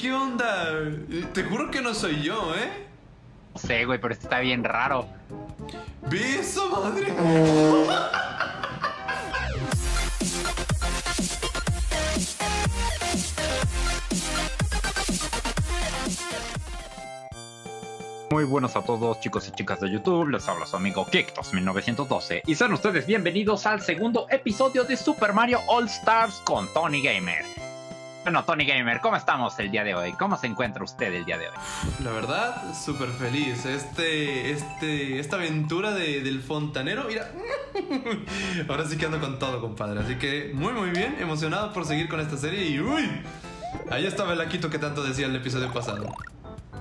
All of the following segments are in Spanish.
¿qué onda? Te juro que no soy yo, ¿eh? No sé, güey, pero esto está bien raro. ¿Ve eso, madre? Muy buenos a todos chicos y chicas de YouTube, les habla su amigo Kiktos1912 y sean ustedes bienvenidos al segundo episodio de Super Mario All Stars con Tony Gamer. Bueno, Tony Gamer, ¿cómo estamos el día de hoy? ¿Cómo se encuentra usted el día de hoy? La verdad, súper feliz. Este, este, esta aventura de, del fontanero, mira. Ahora sí que ando con todo, compadre. Así que muy, muy bien, emocionado por seguir con esta serie y uy. Ahí estaba el Aquito que tanto decía el episodio pasado.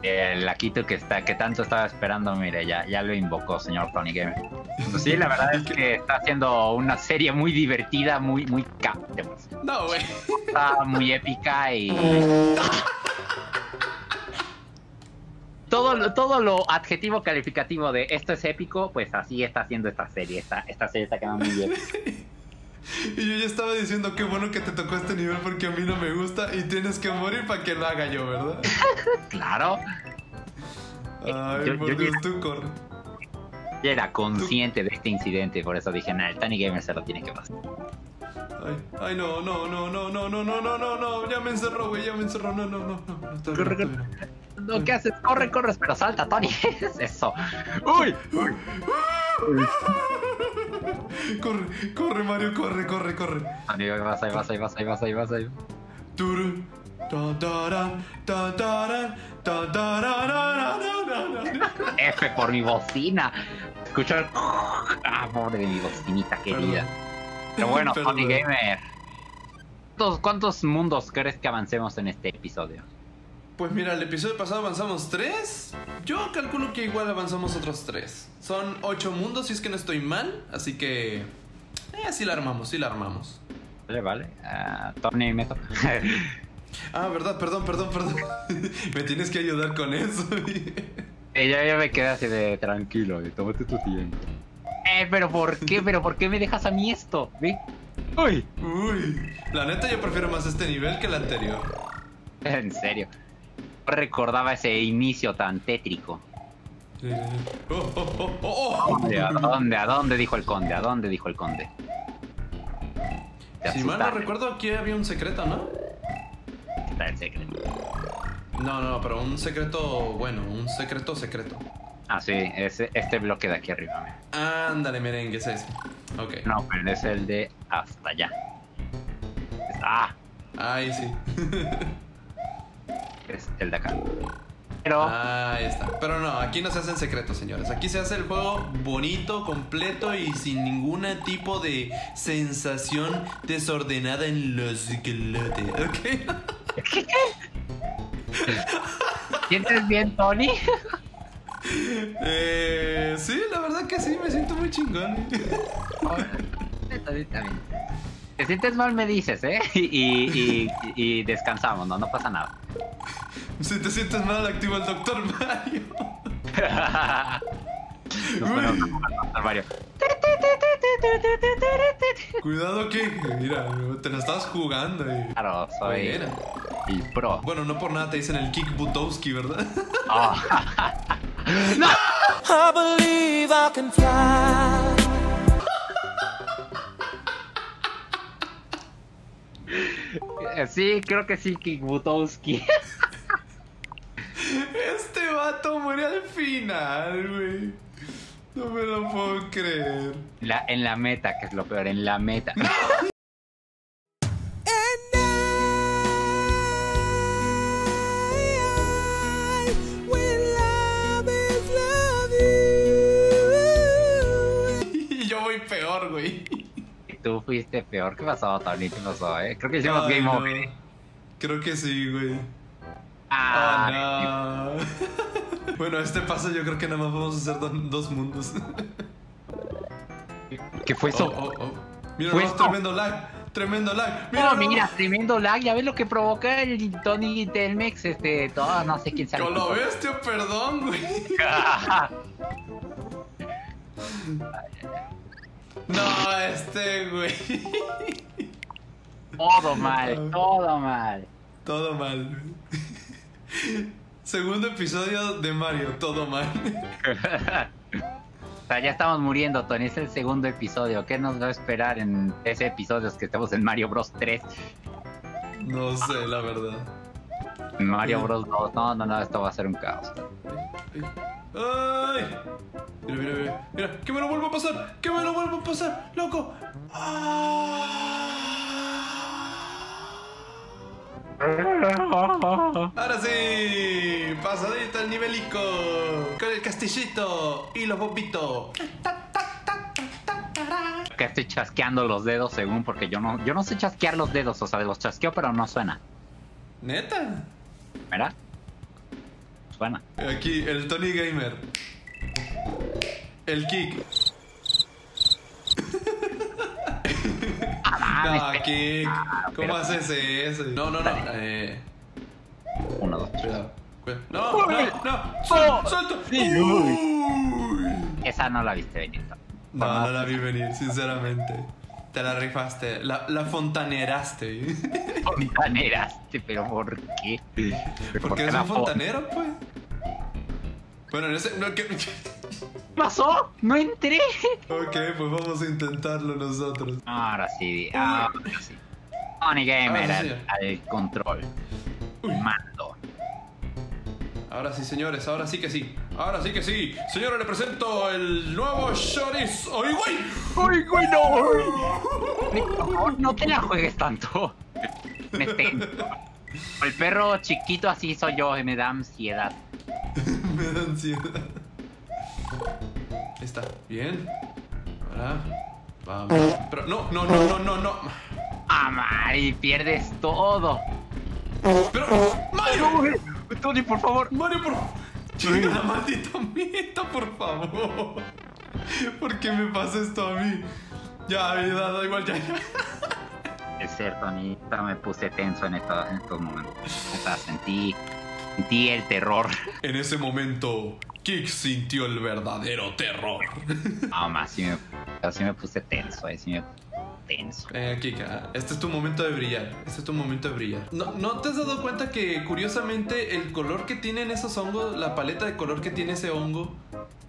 El Aquito que está, que tanto estaba esperando, mire, ya, ya lo invocó, señor Tony Gamer. Pues sí, la verdad es que está haciendo una serie muy divertida, muy, muy. No, güey. Está muy épica y. Todo, lo- todo lo adjetivo calificativo de esto es épico, pues así está haciendo esta serie. Esta, esta serie está quedando muy bien. Y yo ya estaba diciendo qué bueno que te tocó este nivel porque a mí no me gusta y tienes que morir para que lo haga yo, ¿verdad? Claro, Ay, Yo- por yo- Dios, tú corre. yo era consciente de este incidente, por eso dije, nah, el Tony Gamer se lo tiene que pasar. Ay, ay, no, no, no, no, no, no, no, no, no, no, ya me encerró, güey, ya me encerró, no, no, no, no, no, todavía no, Corre, no. ¿qué haces? Corre, corre, pero salta, Tony. ¿Qué es eso? ¡Uy! Corre, corre, Mario, corre, corre, corre. Ahí vas, ahí vas, ahí vas, ahí vas, ahí vas, ahí. Turu. F por mi bocina. Escucho el... Ah, pobre de mi bocinita querida. Pero bueno, Perdón. Tony Gamer. ¿Cuántos, ¿Cuántos mundos crees que avancemos en este episodio? Pues mira, el episodio pasado avanzamos tres. Yo calculo que igual avanzamos otros tres. Son ocho mundos, si es que no estoy mal. Así que. Eh, sí la armamos, sí la armamos. Vale, vale. Ah, Tony, me toca. Ah, verdad, perdón, perdón, perdón. me tienes que ayudar con eso. Y yo, yo me quedé así de tranquilo, y tómate tu tiempo. Eh, pero ¿por qué? ¿Pero por qué me dejas a mí esto? ¿Ve? Uy, Uy, la neta yo prefiero más este nivel que el anterior. en serio. Recordaba ese inicio tan tétrico. Oh, oh, oh, oh, oh. ¿A dónde? ¿A dónde dijo el conde? ¿A dónde dijo el conde? Si mal no recuerdo, aquí había un secreto, ¿no? Está el secreto. No, no, pero un secreto bueno, un secreto secreto. Ah, sí, es este bloque de aquí arriba. mira. Ándale, merengue, es ese. Ok. No, pero es el de hasta allá. Ah, Ahí sí. el de acá. Pero Ahí está. Pero no, aquí no se hacen secretos, señores. Aquí se hace el juego bonito, completo y sin ningún tipo de sensación desordenada en los glúteos. ¿Ok? ¿sientes bien, Tony? Eh, sí, la verdad que sí, me siento muy chingón. Está bien. Te sientes mal, me dices, ¿eh? Y, y, y descansamos, ¿no? No pasa nada. Si te sientes mal, activa el Doctor Mario. Nos Mario. Cuidado que, mira, te la estás jugando. Y... Claro, soy Buena. el pro. Bueno, no por nada te dicen el Kick Butowski, ¿verdad? Oh. I believe I can fly. Sí, creo que sí, Kick Butowski. Este vato muere al final, güey. No me lo puedo creer. La- en la meta, que es lo peor, en la meta. Fuiste peor. ¿Qué pasó, Tony? ¿Qué pasó, eh? Creo que hicimos Ay, Game no. Over. Creo que sí, güey. Ah, Oh, no. bueno, este paso yo creo que nada más vamos a hacer do- dos mundos. ¿Qué fue eso? Oh, oh, oh. Mira, Fue esto. tremendo lag. Tremendo lag. Mira, mira, tremendo lag. Ya ves lo que provoca el Tony Telmex. Este, todo, no sé quién sabe. Con lo bestia, perdón, güey. No, este, güey. todo mal, todo mal. Todo mal. Segundo episodio de Mario, todo mal. O sea, ya estamos muriendo, Tony. Es el segundo episodio. ¿Qué nos va a esperar en ese episodio que estamos en Mario Bros 3? No sé, la verdad. Mario Bros 2. No, no, no, esto va a ser un caos. ¡Ay! Mira, mira, mira. Mira, que me lo vuelvo a pasar. Que me lo vuelvo a pasar, loco. ¡Ah! Ahora sí, pasadita el nivelico. Con el castillito y los bombitos. Que estoy chasqueando los dedos según porque yo no, yo no sé chasquear los dedos, o sea, de los chasqueo pero no suena. ¿Neta? ¿Verdad? Suena. Aquí, el Tony Gamer. El kick. Ah, No, kick. Ah, ¿Cómo haces eso? No, no, no. Eh, Uno, dos, tres. cuidado. cuidado. No, no, no. Suel- Suelto. Uy. Esa no la viste venir. No, no la vi venir, sinceramente. Te la rifaste. La, la fontaneraste. Fontaneraste, pero ¿por qué? ¿Por Porque qué eres un fo- fontanero, pues. Bueno, en ese. No, que... ¿Qué pasó? No entré. Ok, pues vamos a intentarlo nosotros. Ahora sí, ahora sí. Tony Gamer al control. Mando. Ahora sí, señores, ahora sí que sí. Ahora sí que sí. Señores, le presento el nuevo chorizo. ¡Ay, güey! ¡Uy, güey, no! Por favor, no te la juegues tanto. Me El perro chiquito así soy yo y me da ansiedad. Me da ansiedad. Ahí está. Bien. Ahora. Vamos. Pero no, no, no, no, no, no. ¡Ah, Mari! Pierdes todo. Pero. ¡Mario! Tony, por favor. Mario, por Chica, maldito mito, por favor. ¿Por qué me pasa esto a mí? Ya, vida, da igual, ya. Es cierto, Tony. Me puse tenso en, estos momentos. O sea, sentí, sentí el terror. En ese momento, Kik sintió el verdadero terror. No, más, sí me, sí me puse tenso, eh, sí me puse tenso. Venga, Kika, este es tu momento de brillar. Este es tu momento de brillar. ¿No, ¿No te has dado cuenta que, curiosamente, el color que tienen esos hongos, la paleta de color que tiene ese hongo,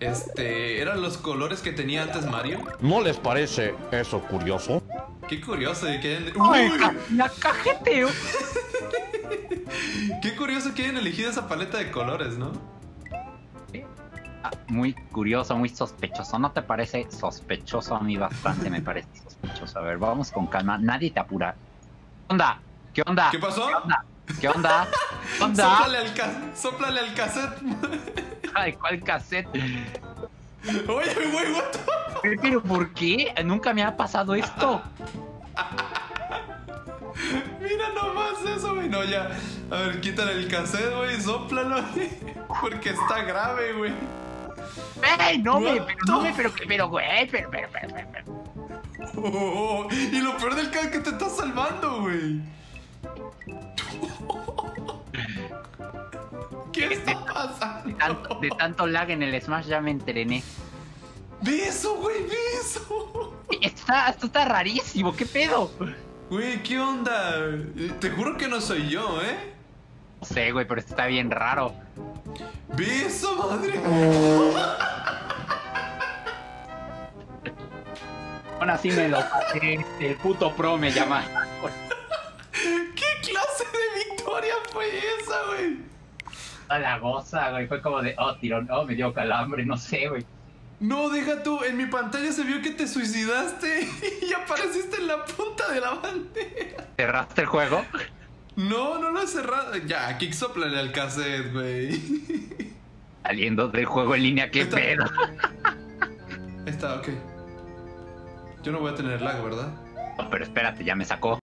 este, eran los colores que tenía antes Mario? ¿No les parece eso curioso? Qué curioso de que hayan... ¡Ay, ¡Uy! la cajeteo! Qué curioso que hayan elegido esa paleta de colores, ¿no? Ah, Muy curioso, muy sospechoso. ¿No te parece sospechoso? A mí bastante me parece sospechoso. A ver, vamos con calma. Nadie te apura. ¿Qué onda? ¿Qué onda? ¿Qué pasó? ¿Qué onda? ¿Qué onda? ¿Qué onda? Sóplale al, ca- sóplale al cassette. Ay, ¿cuál cassette? Oye, güey, what the- ¿Pero por qué? Nunca me ha pasado esto. Mira nomás eso, güey. No, ya. A ver, quítale el cassette, güey. Sóplalo, güey. Porque está grave, güey. ¡Ey! No What pero no me, pero pero, güey, pero, pero, pero, pero, pero. Oh, y lo peor del caso es que te está salvando, güey. ¿Qué está De pasando? tanto, de tanto lag en el Smash ya me entrené. Ve eso, güey, ve eso. Esto está, esto está rarísimo, ¿qué pedo? Güey, ¿qué onda? Te juro que no soy yo, ¿eh? No sé, güey, pero esto está bien raro. Ve eso, madre. Aún así me lo pasé. El puto pro me llama. ¿Qué clase de victoria fue esa, güey? A la goza, güey. Fue como de, oh, tirón, oh, me dio calambre, no sé, güey. No, deja tú, en mi pantalla se vio que te suicidaste y apareciste en la punta de la bandera. ¿Cerraste el juego? No, no lo he cerrado. Ya, kick soplale al cassette, güey. Saliendo del juego en línea, qué Está- pedo. Está, ok. Yo no voy a tener lag, ¿verdad? No, pero espérate, ya me sacó.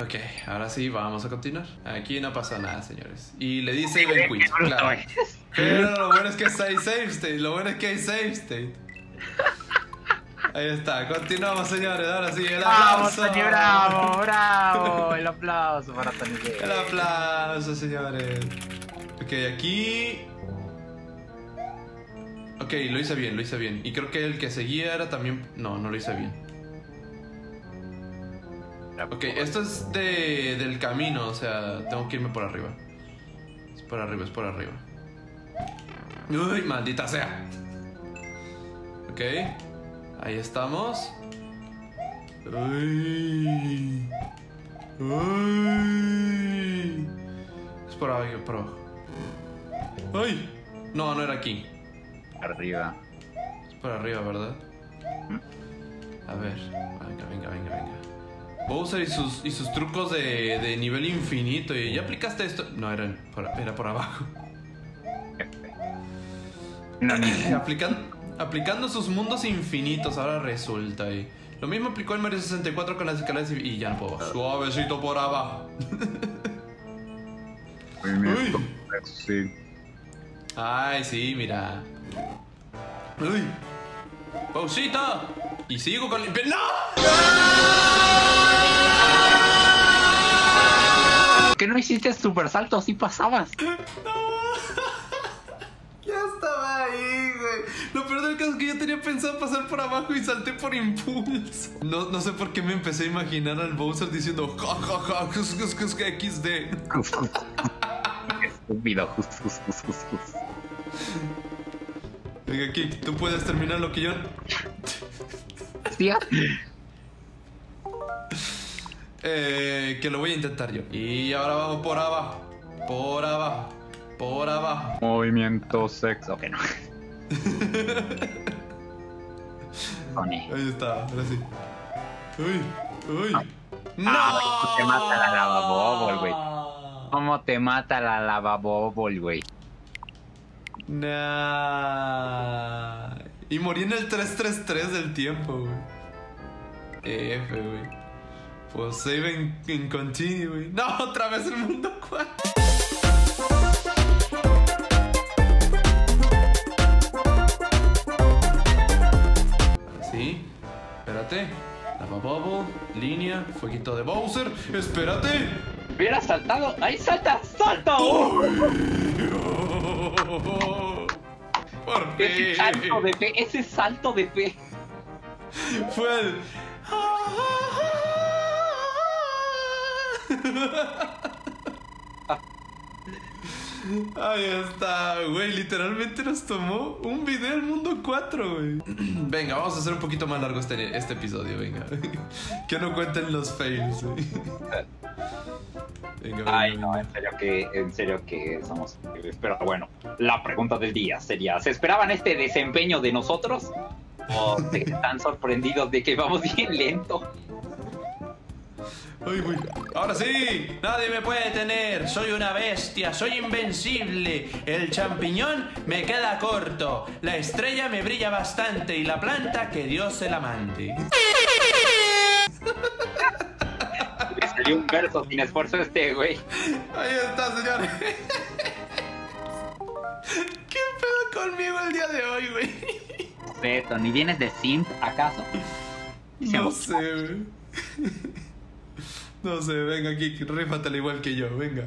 Ok, ahora sí, vamos a continuar. Aquí no pasa nada, señores. Y le dice Ben Quit, claro. Pero lo bueno es que hay save state, lo bueno es que hay save state. Ahí está, continuamos, señores. Ahora sí, el Vamos, aplauso. Tony, bravo, bravo. El aplauso para Tony. El aplauso, señores. Ok, aquí. Ok, lo hice bien, lo hice bien. Y creo que el que seguía era también. No, no lo hice bien. Ok, esto es de, del camino, o sea, tengo que irme por arriba. Es por arriba, es por arriba. Uy, maldita sea. Ok, ahí estamos. Uy. Uy. Es por abajo, por abajo. ¡Ay! No, no era aquí. Arriba. Es por arriba, ¿verdad? A ver, venga, venga, venga, venga. Bowser y sus, y sus trucos de, de nivel infinito. ¿Y ya aplicaste esto? No, era por, era por abajo. No, ni- Aplican- aplicando sus mundos infinitos, ahora resulta. Y lo mismo aplicó el Mario 64 con las escaleras y, y ya no puedo. Suavecito por abajo. movimiento sexy. Ay, sí, mira. Uy. Pausita. Y sigo con... ¡No! ¿Qué no hiciste super salto? Así pasabas. Ya estaba ahí, güey. Lo peor del caso es que yo tenía pensado pasar por abajo y salté por impulso. No, no sé por qué me empecé a imaginar al Bowser diciendo ja ja ja jus, jus, jus, XD. Estúpido. Venga, aquí, tú puedes terminar lo que yo. Hostia. Eh, que lo voy a intentar yo. Y ahora vamos por abajo. Por abajo. Por abajo. Movimiento sexy. Ok, no. Ahí está, ahora sí. Uy, uy. ¡No! Ah, te mata la lava bubble, güey. ¿Cómo te mata la lava bubble, güey? Nah. Y morí en el 333 del tiempo, güey. F, güey. Pues save en, en continue, güey. No, otra vez el mundo 4. Sí, espérate. Lava Bubble, línea, fueguito de Bowser. Espérate. Hubiera saltado. ¡Ahí salta! ¡Salta! Por Ese salto de fe, ese salto de fe. Fue el. Ahí está, güey. Literalmente nos tomó un video del mundo 4, güey. Venga, vamos a hacer un poquito más largo este, este episodio, venga. que no cuenten los fails, güey. Venga, venga, Ay, no, en serio que, en serio que somos. Pero bueno, la pregunta del día sería, ¿se esperaban este desempeño de nosotros? ¿O están sorprendidos de que vamos bien lento? Ay, güey. Ahora sí, nadie me puede detener. Soy una bestia, soy invencible. El champiñón me queda corto. La estrella me brilla bastante y la planta que Dios se la mande. Le salió un verso sin esfuerzo este güey. Ahí está, señores. ¿Qué pedo conmigo el día de hoy, güey? Beto, ¿ni vienes de Simp acaso? No sé, güey. No sé, venga aquí, rífatela igual que yo, venga.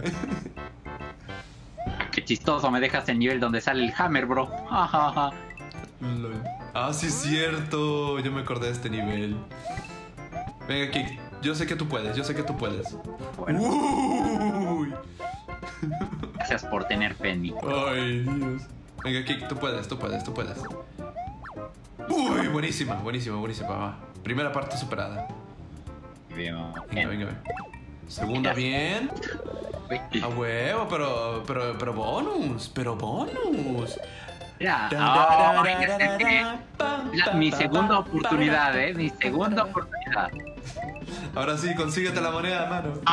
Qué chistoso, me dejas en nivel donde sale el Hammer, bro. Ah, sí es cierto. Yo me acordé de este nivel. Venga aquí. Yo sé que tú puedes, yo sé que tú puedes. Bueno, Uy. gracias por tener fe en mí. Ay, Dios. Venga, Kik, tú puedes, tú puedes, tú puedes. Uy, buenísima, buenísima, buenísima. Va. Primera parte superada. Venga, venga, venga. Segunda bien. A huevo, pero, pero, pero bonus, pero bonus. Mira, oh, la- mi segunda oportunidad, eh, mi segunda oportunidad. Ahora sí, consíguete la moneda, mano.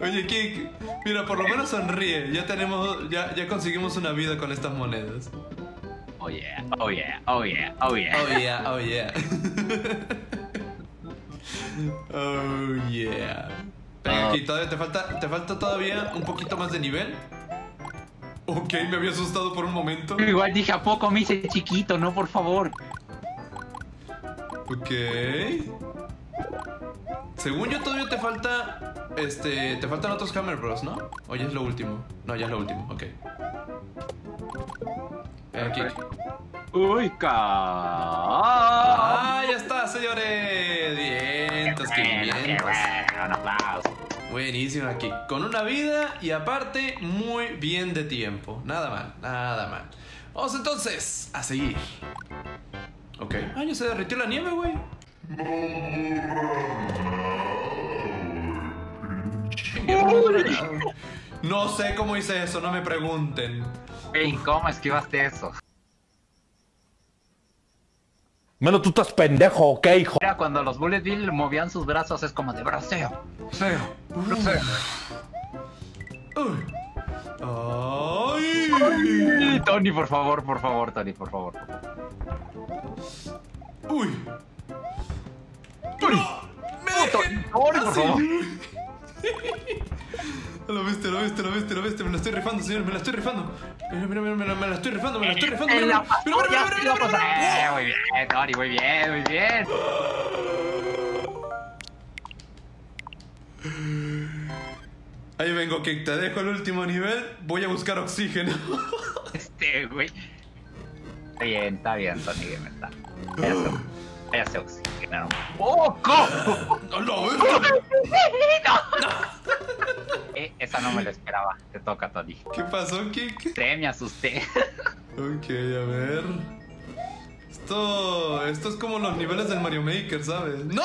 Oye, Kik, mira, por lo menos sonríe. Ya tenemos, ya, ya conseguimos una vida con estas monedas. Oh yeah, oh yeah, oh yeah, oh yeah. Oh yeah, oh yeah. oh yeah. Venga, Ah. aquí todavía te falta, te falta todavía un poquito más de nivel. Ok, me había asustado por un momento. Igual dije, ¿a poco me hice chiquito? No, por favor. Ok. Según yo todavía te falta. Este. Te faltan otros Hammer Bros, ¿no? O ya es lo último. No, ya es lo último, ok. Aquí. Uy, ca. ¡Ay, señores. Vientos, qué Bueno, qué vientos. bueno, un aplauso. Buenísimo aquí. Con una vida y aparte muy bien de tiempo. Nada mal, nada mal. Vamos entonces a seguir. Ok. Ah, ya se derritió la nieve, güey. No sé cómo hice eso, no me pregunten. ¿Cómo esquivaste eso? Menos tú estás pendejo, ¿ok, hijo? Mira, cuando los Bullet Bill movían sus brazos es como de braceo, braceo, braceo. Uy. Ay. Y Tony, por favor, por favor, Tony, por favor. Uy. Tony, Me Tony, dejen Tony, por así. favor. Lo viste, lo viste, lo viste, lo viste, me la estoy rifando, señor, me la estoy rifando. Mira, mira, mira, me la, me la estoy rifando, me la estoy rifando. Mira, mira, mira, mira, mira, ya, mira, ya, mira, mira. Muy bien, Tony, muy bien, muy bien. Ahí vengo, Kick, te dejo el último nivel, voy a buscar oxígeno. Este, güey. Está bien, está bien, Tony Gamer, está. Eso, ese oxígeno. ¡Poco! ¡No, no, Eh, esa no me la esperaba. Te toca, Tony. ¿Qué pasó, Kick? Sí, me asusté. Ok, a ver. Esto, esto es como los niveles del Mario Maker, ¿sabes? ¡No!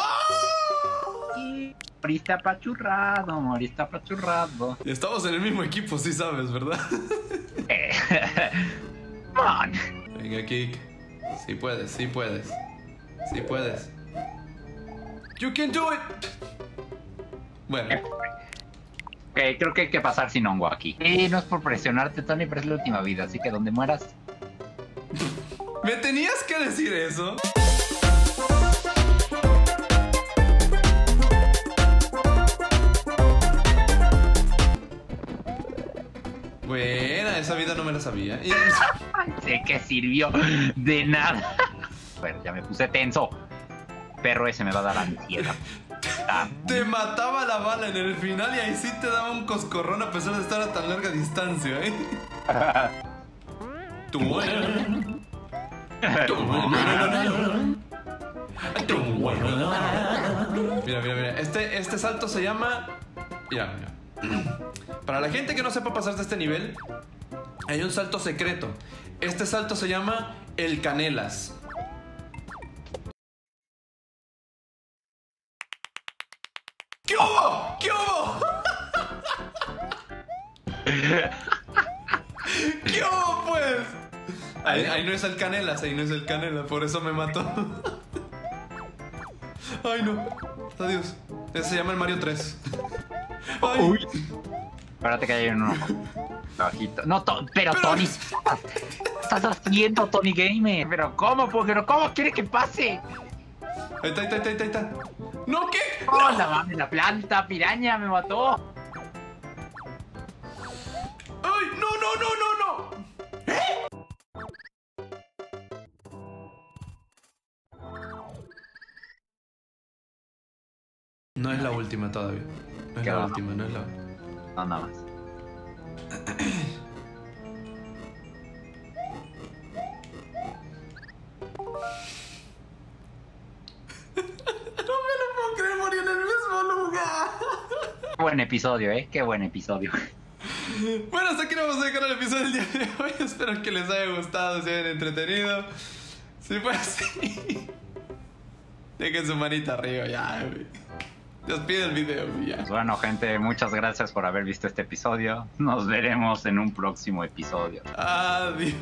Moriste apachurrado, moriste apachurrado. Estamos en el mismo equipo, sí sabes, ¿verdad? Eh, Come on. Venga, Kick. Sí puedes, sí puedes. Sí puedes. You can do it. Bueno, creo que hay que pasar sin hongo aquí. Y no es por presionarte, Tony, pero es la última vida, así que donde mueras. ¿me tenías que decir eso? Buena, esa vida no me la sabía. Y- Sé que sirvió de nada. Bueno, ya me puse tenso. Perro ese me va a dar ansiedad. Te mataba la bala en el final y ahí sí te daba un coscorrón a pesar de estar a tan larga distancia, ¿eh? Tú bueno. Tú bueno. Tú bueno. Mira, mira, mira. Este, este salto se llama. Mira, mira. Para la gente que no sepa pasar de este nivel, hay un salto secreto. Este salto se llama el Canelas. ¿Qué hubo, pues? Ahí, ahí no es el Canelas, ahí no es el Canelas, por eso me mató. Ay, no. Adiós. Ese se llama el Mario 3. Ay. Uy. Espérate que hay uno. Bajito. No, To- pero, Pero- Tony. ¿qué estás haciendo, Tony Gamer? Pero ¿cómo? po- ¿Pero cómo quiere que pase? Ahí está, ahí está, ahí está, ahí está. ¿No qué? Oh, la mami, la planta piraña me mató. No es la última todavía. No es ¿Qué la última, no es la No, nada más. No me lo puedo creer, morir en el mismo lugar. Qué buen episodio, ¿eh? Qué buen episodio. Bueno, hasta aquí lo vamos a dejar el episodio del día de hoy. Espero que les haya gustado, se hayan entretenido. Si fue así, dejen su manita arriba ya, güey. Despide el video, ya. Pues bueno, gente, muchas gracias por haber visto este episodio. Nos veremos en un próximo episodio. Adiós.